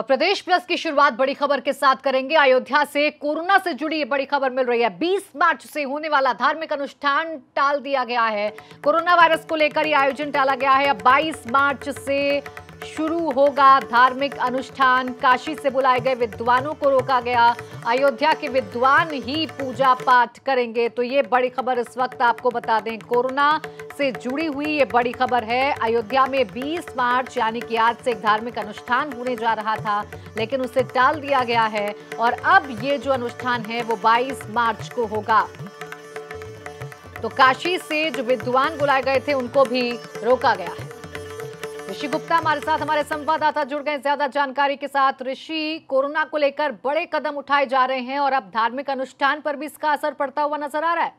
और प्रदेश प्लस की शुरुआत बड़ी खबर के साथ करेंगे। अयोध्या से कोरोना से जुड़ी बड़ी खबर मिल रही है। 20 मार्च से होने वाला धार्मिक अनुष्ठान टाल दिया गया है। कोरोना वायरस को लेकर यह आयोजन टाला गया है। अब 22 मार्च से शुरू होगा धार्मिक अनुष्ठान। काशी से बुलाए गए विद्वानों को रोका गया। अयोध्या के विद्वान ही पूजा पाठ करेंगे। तो ये बड़ी खबर इस वक्त आपको बता दें, कोरोना से जुड़ी हुई ये बड़ी खबर है। अयोध्या में 20 मार्च, यानी कि आज से एक धार्मिक अनुष्ठान होने जा रहा था, लेकिन उसे टाल दिया गया है। और अब ये जो अनुष्ठान है, वो 22 मार्च को होगा। तो काशी से जो विद्वान बुलाए गए थे, उनको भी रोका गया है। ऋषि गुप्ता हमारे साथ, हमारे संवाददाता जुड़ गए ज़्यादा जानकारी के साथ ऋषि, कोरोना को लेकर बड़े कदम उठाए जा रहे हैं और अब धार्मिक अनुष्ठान पर भी इसका असर पड़ता हुआ नज़र आ रहा है।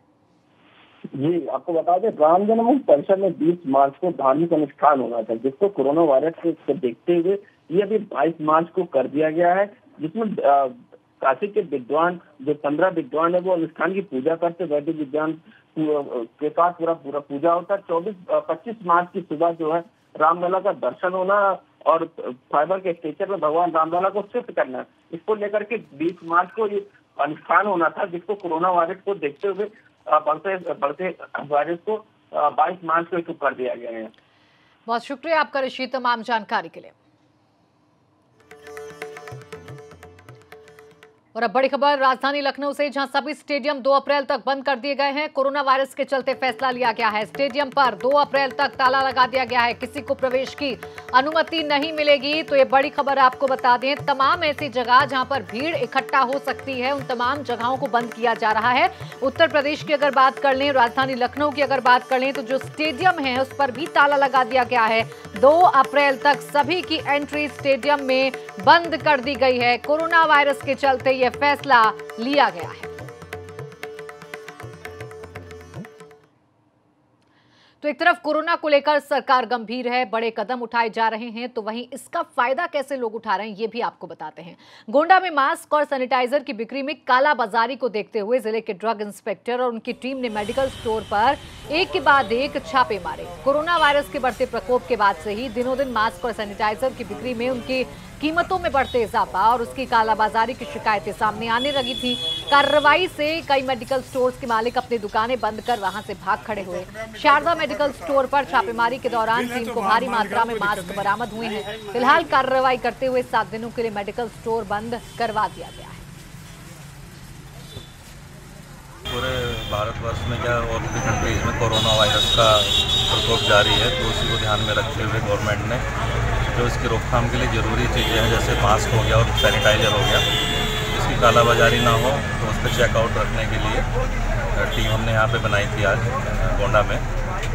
जी, आपको बता दें, राम जन्मभूमि परिसर में 20 मार्च को धार्मिक अनुष्ठान होना था, जिसको कोरोना वायरस को देखते हुए ये अभी 22 मार्च को कर दिया गया है, जिसमें काशी के विद्वान, जो पंद्रह विद्वान है, वो अनुष्ठान की पूजा करते, वैदिक विज्ञान के साथ पूरा पूरा पूजा होता है। चौबीस पच्चीस मार्च की सुबह जो है रामलला का दर्शन होना और फाइबर के स्टेचर में भगवान रामलला को शिफ्ट करना, इसको लेकर के 20 मार्च को ये अनुष्ठान होना था, जिसको कोरोना वायरस को देखते हुए बढ़ते बढ़ते वायरस को 22 मार्च को कर दिया गया है। बहुत शुक्रिया आपका ऋषि तमाम जानकारी के लिए। और अब बड़ी खबर, राजधानी लखनऊ से, जहाँ सभी स्टेडियम 2 अप्रैल तक बंद कर दिए गए हैं। कोरोना वायरस के चलते फैसला लिया गया है। स्टेडियम पर 2 अप्रैल तक ताला लगा दिया गया है। किसी को प्रवेश की अनुमति नहीं मिलेगी। तो ये बड़ी खबर आपको बता दें, तमाम ऐसी जगह जहाँ पर भीड़ इकट्ठा हो सकती है, उन तमाम जगहों को बंद किया जा रहा है। उत्तर प्रदेश की अगर बात कर लें, राजधानी लखनऊ की अगर बात कर लें तो जो स्टेडियम है, उस पर भी ताला लगा दिया गया है। दो अप्रैल तक सभी की एंट्री स्टेडियम में बंद कर दी गई है। कोरोना वायरस के चलते यह फैसला लिया गया है। तो एक तरफ़ कोरोना को लेकर सरकार गंभीर है, बड़े कदम उठाए जा रहे हैं तो वहीं इसका फ़ायदा कैसे लोग उठा रहे हैं, ये भी आपको बताते हैं। गोंडा में मास्क और सैनिटाइजर की बिक्री में कालाबाजारी को देखते हुए ज़िले के ड्रग इंस्पेक्टर और उनकी टीम ने मेडिकल स्टोर पर एक के बाद एक छापे मारे। कोरोना वायरस के बढ़ते प्रकोप के बाद से ही दिनों दिन मास्क और सैनिटाइजर की बिक्री में उनकी कीमतों में बढ़ते इजाफा और उसकी कालाबाजारी की शिकायतें सामने आने लगी थी। कार्रवाई से कई मेडिकल स्टोर्स के मालिक अपनी दुकानें बंद कर वहाँ से भाग खड़े हुए। शारदा मेडिकल स्टोर पर छापेमारी के दौरान टीम को भारी मात्रा में मास्क बरामद हुए हैं। फ़िलहाल कार्रवाई करते हुए सात दिनों के लिए मेडिकल स्टोर बंद करवा दिया गया है। पूरे भारतवर्ष में क्या और भी कंट्रीज़ में कोरोना वायरस का प्रकोप जारी है तो उसी को ध्यान में रखते हुए गवर्नमेंट ने जो इसकी रोकथाम के लिए ज़रूरी चीज़ें हैं, जैसे मास्क हो गया और सैनिटाइज़र हो गया, इसकी कालाबाजारी ना हो तो उस पर चेकआउट रखने के लिए टीम हमने यहाँ पे बनाई थी आज गोंडा में।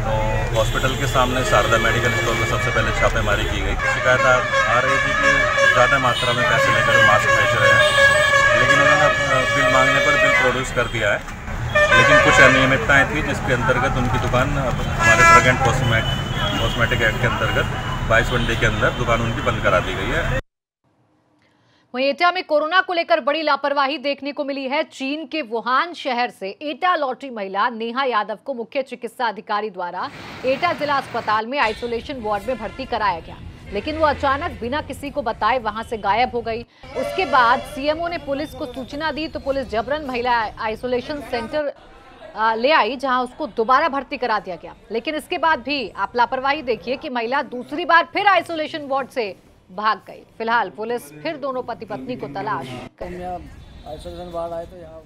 तो हॉस्पिटल के सामने शारदा मेडिकल स्टोर में सबसे पहले छापेमारी की गई। शिकायत आ रही थी कि ज़्यादा मात्रा में पैसे लेकर मास्क बेच रहे हैं। लेकिन उन्होंने बिल मांगने पर बिल प्रोड्यूस कर दिया है। लेकिन कुछ अनियमितताएँ थी, जिसके अंतर्गत उनकी दुकान हमारे drug and cosmet cosmetic act के अंतर्गत बाईस घंटे के अंदर दुकान उनकी बंद करा दी गई है। वहीं एटा में कोरोना को लेकर बड़ी लापरवाही देखने को मिली है। चीन के वुहान शहर से एटा लौटी महिला नेहा यादव को मुख्य चिकित्सा अधिकारी द्वारा एटा जिला अस्पताल में आइसोलेशन वार्ड में भर्ती कराया गया। लेकिन वो अचानक बिना किसी को बताए वहाँ से गायब हो गई। उसके बाद सीएमओ ने पुलिस को सूचना दी तो पुलिस जबरन महिला आइसोलेशन सेंटर ले आई, जहाँ उसको दोबारा भर्ती करा दिया गया। लेकिन इसके बाद भी आप लापरवाही देखिए कि महिला दूसरी बार फिर आइसोलेशन वार्ड से भाग गई। फ़िलहाल पुलिस फिर दोनों पति पत्नी को तलाश आइसोलेशन वार्ड आए तो यहाँ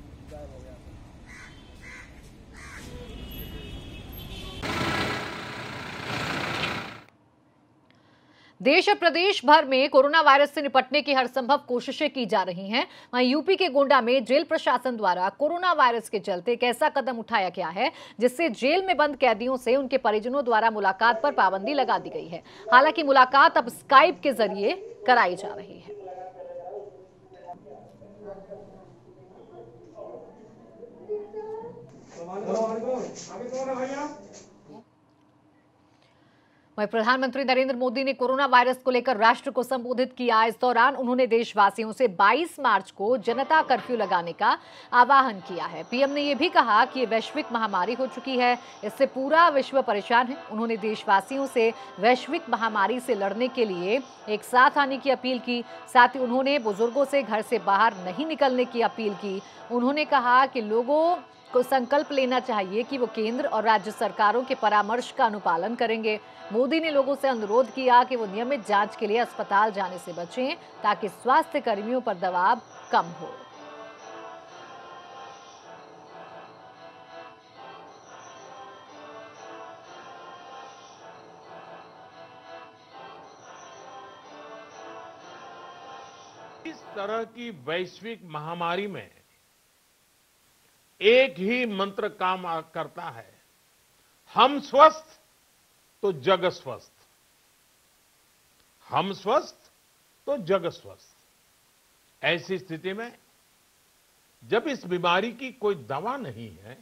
देश और प्रदेश भर में कोरोना वायरस से निपटने की हर संभव कोशिशें की जा रही हैं। वहीं यूपी के गोंडा में जेल प्रशासन द्वारा कोरोना वायरस के चलते एक ऐसा कदम उठाया गया है, जिससे जेल में बंद कैदियों से उनके परिजनों द्वारा मुलाकात पर पाबंदी लगा दी गई है। हालाँकि मुलाकात अब स्काइप के ज़रिए कराई जा रही है। वहीं प्रधानमंत्री नरेंद्र मोदी ने कोरोना वायरस को लेकर राष्ट्र को संबोधित किया। इस दौरान उन्होंने देशवासियों से 22 मार्च को जनता कर्फ्यू लगाने का आह्वान किया है। पीएम ने यह भी कहा कि ये वैश्विक महामारी हो चुकी है। इससे पूरा विश्व परेशान है। उन्होंने देशवासियों से वैश्विक महामारी से लड़ने के लिए एक साथ आने की अपील की। साथ ही उन्होंने बुज़ुर्गों से घर से बाहर नहीं निकलने की अपील की। उन्होंने कहा कि लोगों को संकल्प लेना चाहिए कि वो केंद्र और राज्य सरकारों के परामर्श का अनुपालन करेंगे। मोदी ने लोगों से अनुरोध किया कि वो नियमित जाँच के लिए अस्पताल जाने से बचें, ताकि स्वास्थ्य कर्मियों पर दबाव कम हो। इस तरह की वैश्विक महामारी में एक ही मंत्र काम करता है। हम स्वस्थ तो जग स्वस्थ। हम स्वस्थ तो जग स्वस्थ। ऐसी स्थिति में जब इस बीमारी की कोई दवा नहीं है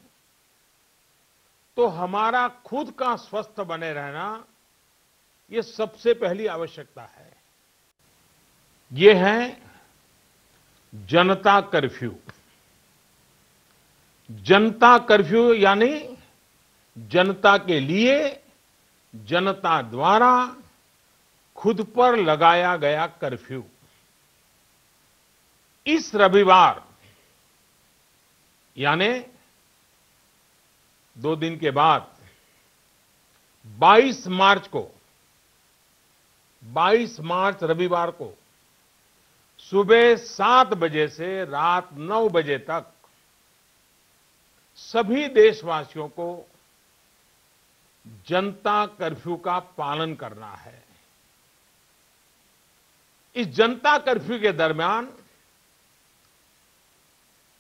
तो हमारा खुद का स्वस्थ बने रहना, ये सबसे पहली आवश्यकता है। ये है जनता कर्फ्यू। जनता कर्फ्यू, यानी जनता के लिए जनता द्वारा खुद पर लगाया गया कर्फ्यू। इस रविवार, यानी दो दिन के बाद 22 मार्च को 22 मार्च रविवार को सुबह सात बजे से रात नौ बजे तक सभी देशवासियों को जनता कर्फ्यू का पालन करना है। इस जनता कर्फ्यू के दरमियान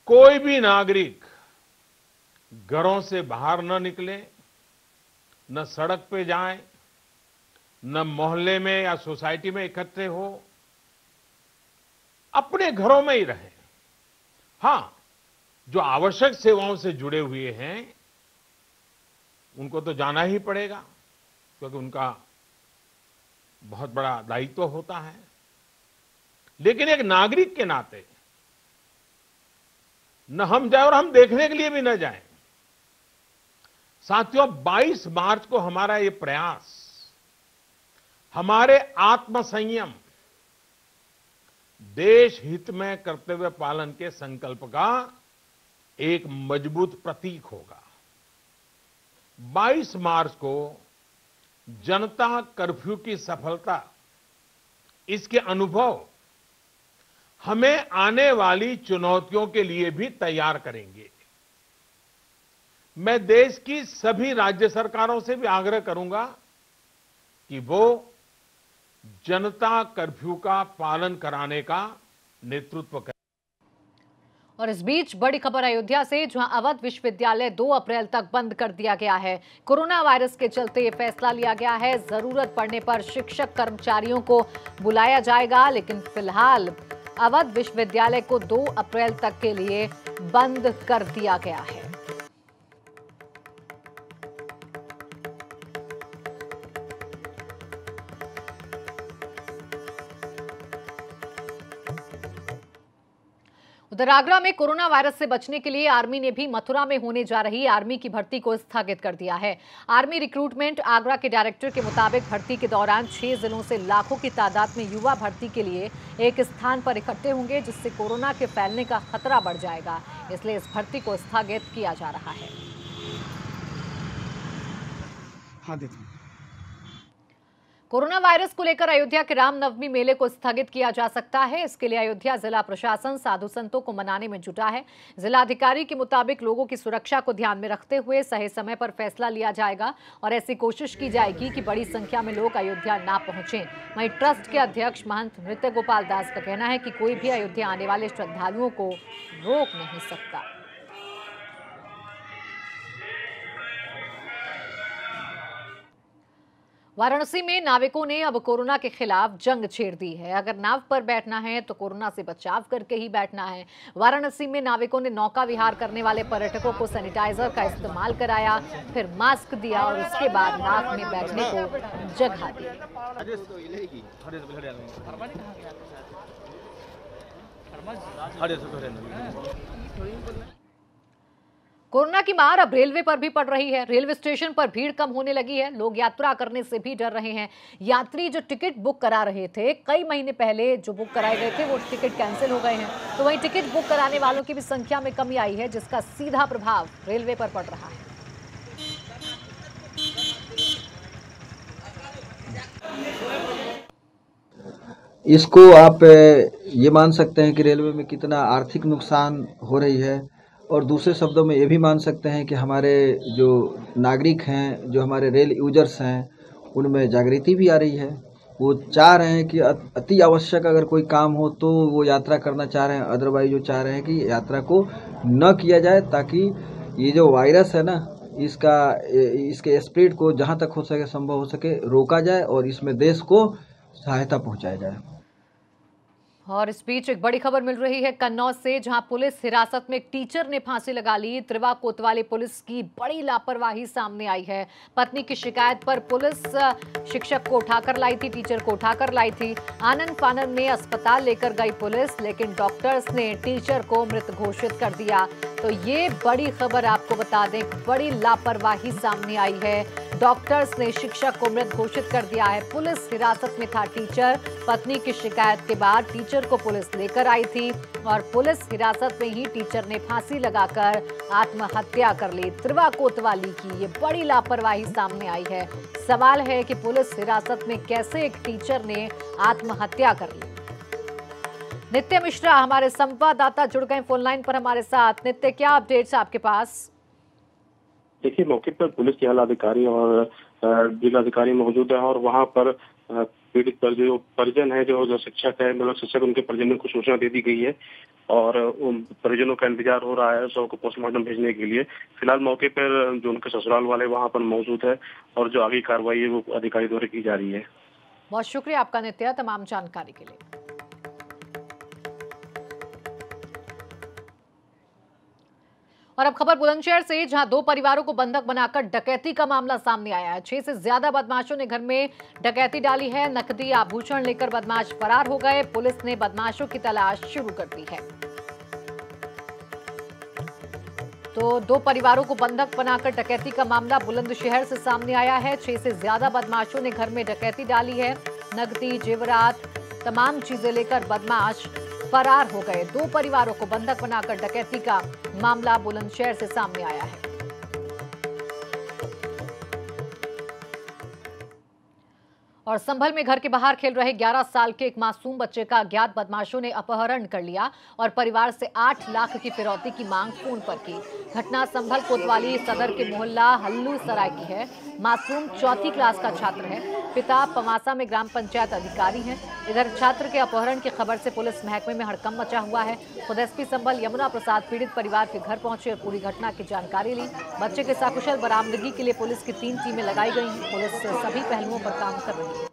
कोई भी नागरिक घरों से बाहर न निकले, न सड़क पे जाए, न मोहल्ले में या सोसाइटी में इकट्ठे हो, अपने घरों में ही रहे। हाँ जो आवश्यक सेवाओं से जुड़े हुए हैं, उनको तो जाना ही पड़ेगा, क्योंकि उनका बहुत बड़ा दायित्व तो होता है। लेकिन एक नागरिक के नाते, न हम जाए और हम देखने के लिए भी न जाए। साथियों 22 मार्च को हमारा ये प्रयास, हमारे आत्मसंयम, देश हित में कर्तव्य पालन के संकल्प का एक मज़बूत प्रतीक होगा। 22 मार्च को जनता कर्फ्यू की सफलता, इसके अनुभव हमें आने वाली चुनौतियों के लिए भी तैयार करेंगे। मैं देश की सभी राज्य सरकारों से भी आग्रह करूँगा कि वो जनता कर्फ्यू का पालन कराने का नेतृत्व करें। और इस बीच बड़ी खबर अयोध्या से, जहाँ अवध विश्वविद्यालय 2 अप्रैल तक बंद कर दिया गया है। कोरोना वायरस के चलते ये फैसला लिया गया है। ज़रूरत पड़ने पर शिक्षक कर्मचारियों को बुलाया जाएगा, लेकिन फ़िलहाल अवध विश्वविद्यालय को 2 अप्रैल तक के लिए बंद कर दिया गया है। उधर आगरा में कोरोना वायरस से बचने के लिए आर्मी ने भी मथुरा में होने जा रही आर्मी की भर्ती को स्थगित कर दिया है। आर्मी रिक्रूटमेंट आगरा के डायरेक्टर के मुताबिक भर्ती के दौरान छह जिलों से लाखों की तादाद में युवा भर्ती के लिए एक स्थान पर इकट्ठे होंगे, जिससे कोरोना के फैलने का खतरा बढ़ जाएगा। इसलिए इस भर्ती को स्थगित किया जा रहा है। हैं। कोरोना वायरस को लेकर अयोध्या के रामनवमी मेले को स्थगित किया जा सकता है। इसके लिए अयोध्या जिला प्रशासन साधु संतों को मनाने में जुटा है। जिलाधिकारी के मुताबिक लोगों की सुरक्षा को ध्यान में रखते हुए सही समय पर फैसला लिया जाएगा और ऐसी कोशिश की जाएगी कि बड़ी संख्या में लोग अयोध्या ना पहुँचे। वहीं ट्रस्ट के अध्यक्ष महंत नृत्य गोपाल दास का कहना है कि कोई भी अयोध्या आने वाले श्रद्धालुओं को रोक नहीं सकता। वाराणसी में नाविकों ने अब कोरोना के खिलाफ जंग छेड़ दी है। अगर नाव पर बैठना है तो कोरोना से बचाव करके ही बैठना है। वाराणसी में नाविकों ने नौका विहार करने वाले पर्यटकों को सैनिटाइजर का इस्तेमाल कराया, फिर मास्क दिया और उसके बाद नाव में बैठने को जगह दी। कोरोना की मार अब रेलवे पर भी पड़ रही है। रेलवे स्टेशन पर भीड़ कम होने लगी है। लोग यात्रा करने से भी डर रहे हैं। यात्री जो टिकट बुक करा रहे थे, कई महीने पहले जो बुक कराए गए थे, वो टिकट कैंसिल हो गए हैं। तो वहीं टिकट बुक कराने वालों की भी संख्या में कमी आई है, जिसका सीधा प्रभाव रेलवे पर पड़ रहा है। इसको आप ये मान सकते हैं कि रेलवे में कितना आर्थिक नुकसान हो रही है। और दूसरे शब्दों में ये भी मान सकते हैं कि हमारे जो नागरिक हैं, जो हमारे रेल यूज़र्स हैं, उनमें जागृति भी आ रही है। वो चाह रहे हैं कि अति आवश्यक अगर कोई काम हो तो वो यात्रा करना चाह रहे हैं। अदरवाइज़ वो चाह रहे हैं कि यात्रा को न किया जाए ताकि ये जो वायरस है ना, इसका इसके स्प्रेड को जहाँ तक हो सके, संभव हो सके, रोका जाए और इसमें देश को सहायता पहुँचाया जाए। और इस बीच एक बड़ी खबर मिल रही है कन्नौज से, जहाँ पुलिस हिरासत में एक टीचर ने फांसी लगा ली। त्रिवा कोतवाली पुलिस की बड़ी लापरवाही सामने आई है। पत्नी की शिकायत पर पुलिस शिक्षक को उठाकर लाई थी, टीचर को उठाकर लाई थी। आनंद फानंद ने अस्पताल लेकर गई पुलिस, लेकिन डॉक्टर्स ने टीचर को मृत घोषित कर दिया। तो ये बड़ी खबर आपको बता दें, बड़ी लापरवाही सामने आई है। डॉक्टर्स ने शिक्षक को मृत घोषित कर दिया है। पुलिस हिरासत में था टीचर। पत्नी की शिकायत के बाद टीचर को पुलिस लेकर आई थी और पुलिस हिरासत में ही टीचर ने फांसी लगाकर आत्महत्या कर ली। त्रिवा कोतवाली की ये बड़ी लापरवाही सामने आई है। सवाल है कि पुलिस हिरासत में कैसे एक टीचर ने आत्महत्या कर ली? नित्य मिश्रा हमारे संवाददाता जुड़ गए फ़ोन लाइन पर हमारे साथ। नित्य क्या अपडेट्स आपके पास? देखिए मौके पर पुलिस के आला अधिकारी और जिलाधिकारी मौजूद है और वहाँ पर पीड़ित पर जो परिजन है जो जो शिक्षक है मतलब शिक्षक उनके परिजनों को सूचना दे दी गई है और उन परिजनों का इंतज़ार हो रहा है शव को पोस्टमार्टम भेजने के लिए। फ़िलहाल मौके पर जो उनके ससुराल वाले वहाँ पर मौजूद है और जो आगे कार्रवाई है वो अधिकारी द्वारा की जा रही है। बहुत शुक्रिया आपका नित्या तमाम जानकारी के लिए। और अब खबर बुलंदशहर से, जहाँ दो परिवारों को बंधक बनाकर डकैती का मामला सामने आया है। छह से ज़्यादा बदमाशों ने घर में डकैती डाली है। नकदी आभूषण लेकर बदमाश फरार हो गए। पुलिस ने बदमाशों की तलाश शुरू कर दी है। तो दो परिवारों को बंधक बनाकर डकैती का मामला बुलंदशहर से सामने आया है। छह से ज़्यादा बदमाशों ने घर में डकैती डाली है। नकदी, जेवरात, तमाम चीज़ें लेकर बदमाश फरार हो गए। दो परिवारों को बंधक बनाकर डकैती का मामला बुलंदशहर से सामने आया है। और संभल में घर के बाहर खेल रहे 11 साल के एक मासूम बच्चे का अज्ञात बदमाशों ने अपहरण कर लिया और परिवार से 8 लाख की फिरौती की मांग फ़ोन पर की। घटना संभल कोतवाली सदर के मोहल्ला हल्लू सराय की है। मासूम चौथी क्लास का छात्र है। पिता पवासा में ग्राम पंचायत अधिकारी हैं। इधर छात्र के अपहरण की खबर से पुलिस महकमे में हड़कम मचा हुआ है। खुद एसपी संभल यमुना प्रसाद पीड़ित परिवार के घर पहुँचे और पूरी घटना की जानकारी ली। बच्चे के सकुशल बरामदगी के लिए पुलिस की तीन टीमें लगाई गई हैं। पुलिस सभी पहलुओं पर काम कर रही है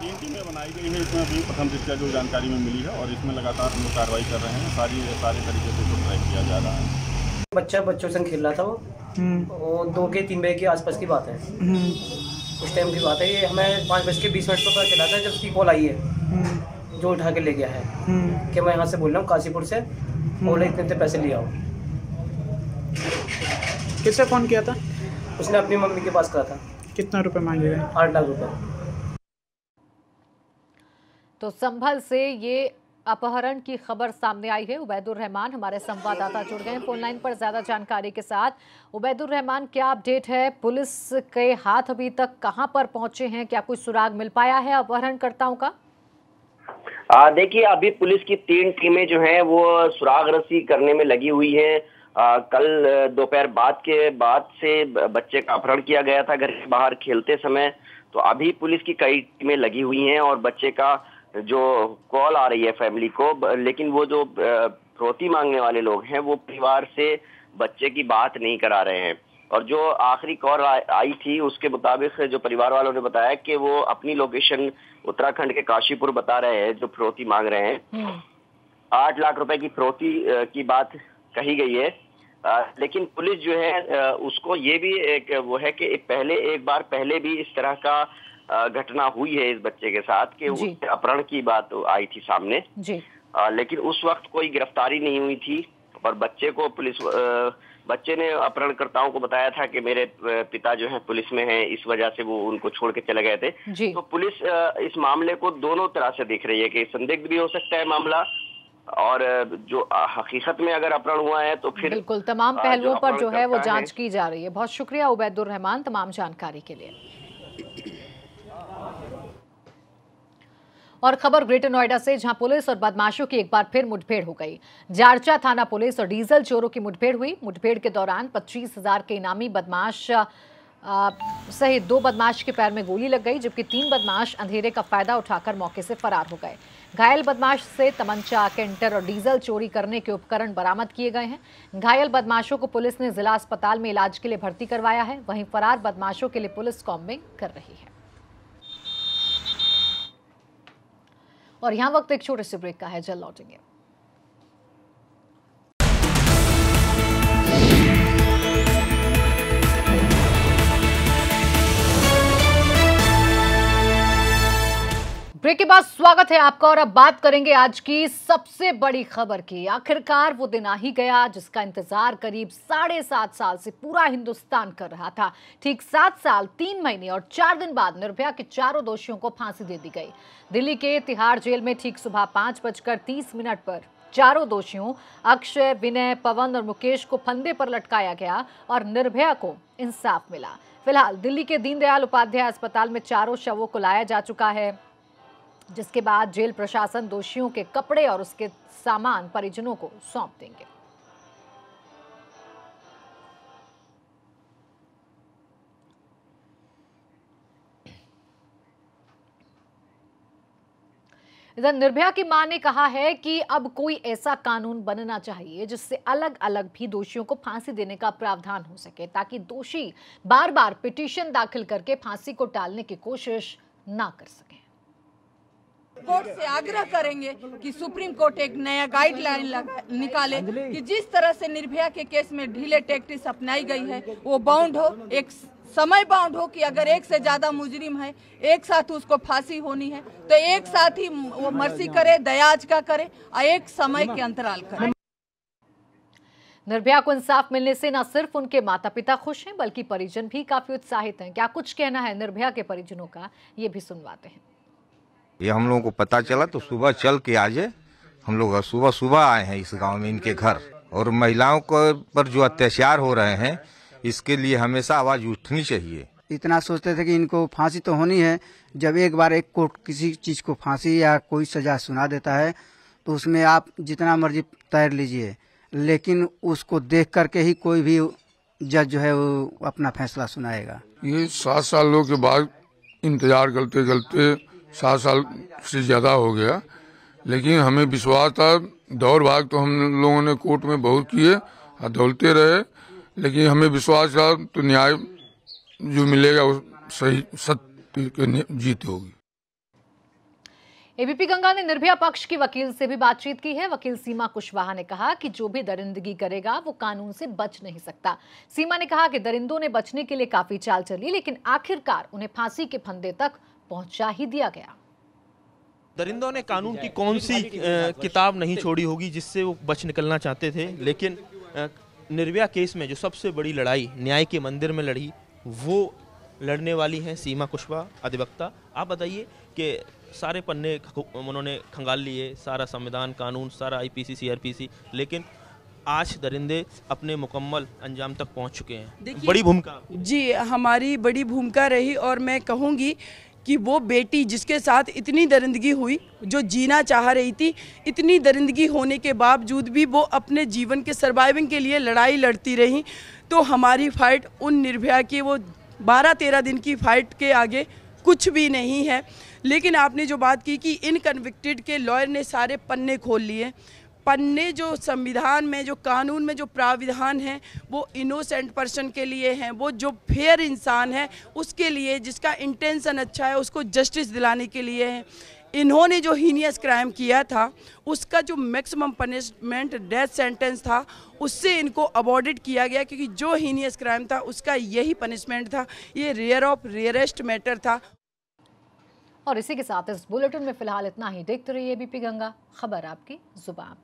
तीन टीमें बनाई गई है इसमें अभी प्रथम दृष्टया जो जानकारी में मिली है और इसमें लगातार हम लोग कार्रवाई कर रहे हैं सारी सारे तरीके से इसको ट्रैक किया जा रहा है। बच्चा बच्चों संग खेल रहा था वो? और दो के तीन बजे के आसपास की बात है। उस टाइम की बात है ये हमें पाँच बज के बीस मिनट पर पता चला था जब उसकी कॉल आई है। जो उठा के ले गया है। कि मैं यहाँ से बोल रहा हूँ काशीपुर से बोले इतने इतने पैसे ले आओ। किससे फ़ोन किया था? उसने अपनी मम्मी के पास कहा था। कितना रुपए मांगे आठ लाख रुपए। तो संभल से ये अपहरण की खबर सामने आई है। उबैदुर रहमान हमारे संवाददाता जुड़ गए हैं। फ़ोन लाइन पर ज़्यादा जानकारी के साथ उबैदुर रहमान क्या अपडेट है? पुलिस के हाथ अभी तक कहाँ पर पहुँचे हैं? क्या कोई सुराग मिल पाया है अपहरणकर्ताओं का? देखिए अभी पुलिस की तीन टीमें जो हैं वो सुराग रसी करने में लगी हुई हैं। आ, कल दोपहर बाद के बाद से बच्चे का अपहरण किया गया था घर के बाहर खेलते समय। तो अभी पुलिस की कई टीमें लगी हुई हैं और बच्चे का जो कॉल आ रही है फैमिली को लेकिन वो जो अ, मांगने वाले लोग हैं वो परिवार से बच्चे की बात नहीं करा रहे हैं। और जो आखिरी कॉल आई थी उसके मुताबिक जो परिवार वालों ने बताया कि वो अपनी लोकेशन उत्तराखंड के काशीपुर बता रहे हैं जो फिरौती मांग रहे हैं। आठ लाख रुपए की फिरौती की बात कही गई है। आ, लेकिन पुलिस जो है उसको ये भी एक वो है कि पहले एक बार पहले भी इस तरह का घटना हुई है इस बच्चे के साथ कि अपहरण की बात आई थी सामने। जी। आ, लेकिन उस वक्त कोई गिरफ्तारी नहीं हुई थी और बच्चे को पुलिस बच्चे ने अपहरणकर्ताओं को बताया था कि मेरे पिता जो है पुलिस में हैं इस वजह से वो उनको छोड़ के चले गए थे। तो पुलिस इस मामले को दोनों तरह से देख रही है कि संदिग्ध भी हो सकता है मामला और जो हकीकत में अगर अपहरण हुआ है तो फिर बिल्कुल तमाम पहलुओं पर जो है वो जाँच की जा रही है। बहुत शुक्रिया उबैदुर रहमान तमाम जानकारी के लिए। और खबर ग्रेटर नोएडा से, जहाँ पुलिस और बदमाशों की एक बार फिर मुठभेड़ हो गई। जारचा थाना पुलिस और डीजल चोरों की मुठभेड़ हुई। मुठभेड़ के दौरान पच्चीस हज़ार के इनामी बदमाश सहित दो बदमाश के पैर में गोली लग गई, जबकि तीन बदमाश अंधेरे का फ़ायदा उठाकर मौके से फरार हो गए। घायल बदमाश से तमंचा, कैंटर और डीजल चोरी करने के उपकरण बरामद किए गए हैं। घायल बदमाशों को पुलिस ने जिला अस्पताल में इलाज के लिए भर्ती करवाया है। वहीं फरार बदमाशों के लिए पुलिस कॉम्बिंग कर रही है। और यहाँ वक्त एक छोटे से ब्रेक का है जल्द लौटेंगे। ब्रेक के बाद स्वागत है आपका और अब बात करेंगे आज की सबसे बड़ी खबर की। आखिरकार वो दिन आ ही गया जिसका इंतज़ार करीब साढ़े सात साल से पूरा हिंदुस्तान कर रहा था। ठीक सात साल, तीन महीने और चार दिन बाद निर्भया के चारों दोषियों को फांसी दे दी गई। दिल्ली के तिहाड़ जेल में ठीक सुबह पाँच बजकर तीस मिनट पर चारों दोषियों, अक्षय, विनय, पवन और मुकेश को फंदे पर लटकाया गया और निर्भया को इंसाफ मिला। फ़िलहाल दिल्ली के दीनदयाल उपाध्याय अस्पताल में चारों शवों को लाया जा चुका है। जिसके बाद जेल प्रशासन दोषियों के कपड़े और उसके सामान परिजनों को सौंप देंगे। इधर निर्भया की माँ ने कहा है कि अब कोई ऐसा कानून बनना चाहिए जिससे अलग अलग भी दोषियों को फांसी देने का प्रावधान हो सके, ताकि दोषी बार बार पिटीशन दाखिल करके फांसी को टालने की कोशिश ना कर सके। कोर्ट से आग्रह करेंगे कि सुप्रीम कोर्ट एक नया गाइडलाइन निकाले कि जिस तरह से निर्भया के केस में ढीले टैक्टिस अपनाई गई है, वो बाउंड हो, एक समय बाउंड हो कि अगर एक से ज़्यादा मुजरिम है, एक साथ उसको फांसी होनी है तो एक साथ ही वो मर्सी करे, दयाज का करे और एक समय के अंतराल करे। निर्भया को इंसाफ मिलने से न सिर्फ़ उनके माता पिता खुश हैं, बल्कि परिजन भी काफ़ी उत्साहित हैं। क्या कुछ कहना है निर्भया के परिजनों का, ये भी सुनवाते हैं। ये हम लोगों को पता चला तो सुबह चल के आज हम लोग सुबह सुबह आए हैं इस गाँव में इनके घर। और महिलाओं को पर जो अत्याचार हो रहे हैं इसके लिए हमेशा आवाज़ उठनी चाहिए। इतना सोचते थे कि इनको फांसी तो होनी है। जब एक बार एक कोर्ट किसी चीज़ को फांसी या कोई सजा सुना देता है तो उसमें आप जितना मर्ज़ी तैर लीजिए। लेकिन उसको देख करके ही कोई भी जज जो है वो अपना फैसला सुनाएगा। ये सात सालों के बाद इंतज़ार करते करते सात साल से ज़्यादा हो गया। लेकिन हमें विश्वास था, दौड़ भाग तो हम लोगों ने कोर्ट में बहुत किए और दौड़ते रहे। लेकिन हमें विश्वास था तो न्याय जो मिलेगा वो सही, सत्य जीत होगी। एबीपी गंगा ने निर्भया पक्ष की वकील से भी बातचीत की है। वकील सीमा कुशवाहा ने कहा कि जो भी दरिंदगी करेगा, वो कानून से बच नहीं सकता। सीमा ने कहा कि दरिंदों ने बचने के लिए काफ़ी चाल चली, लेकिन आखिरकार उन्हें फांसी के फंदे तक पहुँचा ही दिया गया। दरिंदों ने कानून की कौन सी किताब नहीं छोड़ी होगी जिससे वो बच निकलना चाहते थे लेकिन निर्भया केस में जो सबसे बड़ी लड़ाई न्याय के मंदिर में लड़ी वो लड़ने वाली हैं सीमा कुशवाहा अधिवक्ता। आप बताइए कि सारे पन्ने उन्होंने खंगाल लिए सारा संविधान कानून सारा आईपीसी सीआरपीसी लेकिन आज दरिंदे अपने मुकम्मल अंजाम तक पहुँच चुके हैं। बड़ी भूमिका। जी हमारी बड़ी भूमिका रही और मैं कहूँगी कि वो बेटी जिसके साथ इतनी दरिंदगी हुई, जो जीना चाह रही थी, इतनी दरिंदगी होने के बावजूद भी वो अपने जीवन के सर्वाइविंग के लिए लड़ाई लड़ती रही। तो हमारी फाइट उन निर्भया की, वो बारह तेरह दिन की फाइट के आगे कुछ भी नहीं है। लेकिन आपने जो बात की कि इन कन्विक्टेड के लॉयर ने सारे पन्ने खोल लिए। अपन ने जो संविधान में, जो कानून में जो प्राविधान है, वो इनोसेंट पर्सन के लिए हैं, वो जो फेयर इंसान है, उसके लिए, जिसका इंटेंशन अच्छा है, उसको जस्टिस दिलाने के लिए है। इन्होंने जो हीनियस क्राइम किया था, उसका जो मैक्सिमम पनिशमेंट डेथ सेंटेंस था, उससे इनको अवॉर्डेड किया गया, क्योंकि जो हीनियस क्राइम था, उसका यही पनिशमेंट था। ये रेयर ऑफ़ रेयरेस्ट मैटर था। और इसी के साथ इस बुलेटिन में फ़िलहाल इतना ही। देखते रहिए बीपी गंगा खबर आपकी ज़ुबान